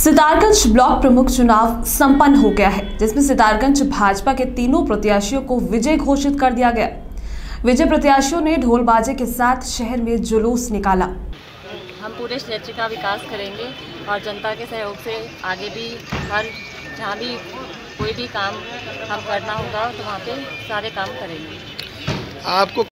Sitarganj block प्रमुख चुनाव संपन्न हो गया है जिसमें सितारगंज भाजपा के तीनों प्रत्याशियों को विजय घोषित कर दिया गया। विजय प्रत्याशियों ने ढोल बाजे के साथ शहर में जुलूस निकाला। हम पूरे क्षेत्र का विकास करेंगे और जनता के सहयोग से आगे भी हर जहाँ भी कोई भी काम हम करना होगा तो वहाँ पे सारे काम करेंगे। आपको